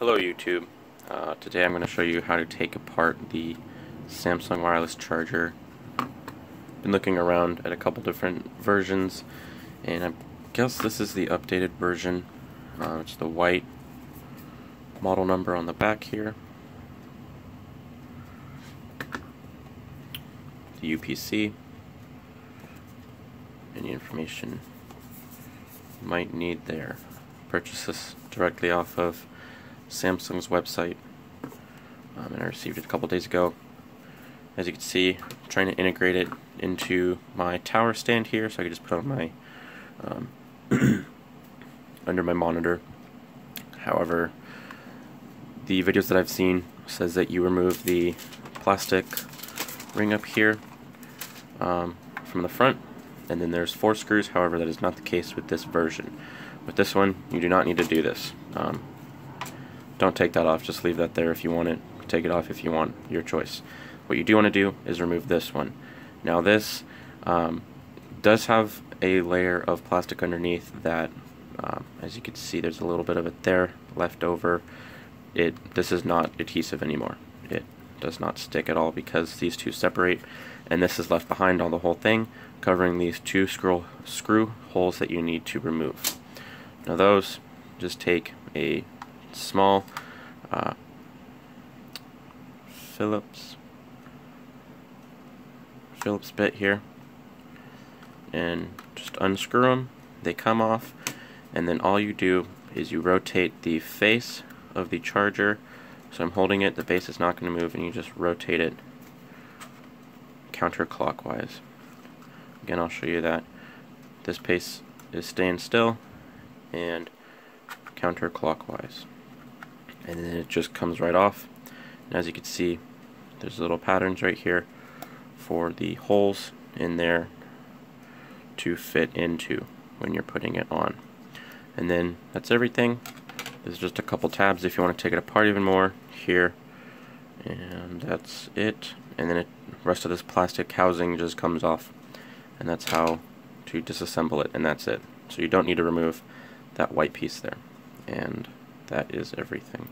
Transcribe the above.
Hello YouTube. Uh, today I'm going to show you how to take apart the Samsung wireless charger. Been looking around at a couple different versions and I guess this is the updated version. Uh, it's the white model number on the back here. The UPC. Any information you might need there. Purchase this directly off of Samsung's website um, and I received it a couple days ago. As you can see, I'm trying to integrate it into my tower stand here so I can just put on my um, under my monitor. However, the videos that I've seen says that you remove the plastic ring up here um, from the front and then there's four screws however that is not the case with this version with this one you do not need to do this um, don't take that off, just leave that there if you want it. Take it off if you want, your choice. What you do want to do is remove this one. Now this um, does have a layer of plastic underneath that, um, as you can see, there's a little bit of it there left over. It This is not adhesive anymore. It does not stick at all because these two separate and this is left behind on the whole thing covering these two screw, screw holes that you need to remove. Now those just take a small uh, Phillips Phillips bit here. And just unscrew them they come off. And then all you do is you rotate the face of the charger. So I'm holding it. The base is not going to move. And you just rotate it counterclockwise. Again I'll show you that. This pace is staying still and counterclockwise and then it just comes right off. And as you can see there's little patterns right here for the holes in there to fit into when you're putting it on. And then that's everything. There's just a couple tabs if you want to take it apart even more here. And that's it. And then the rest of this plastic housing just comes off. And that's how to disassemble it and that's it. So you don't need to remove that white piece there. And that is everything.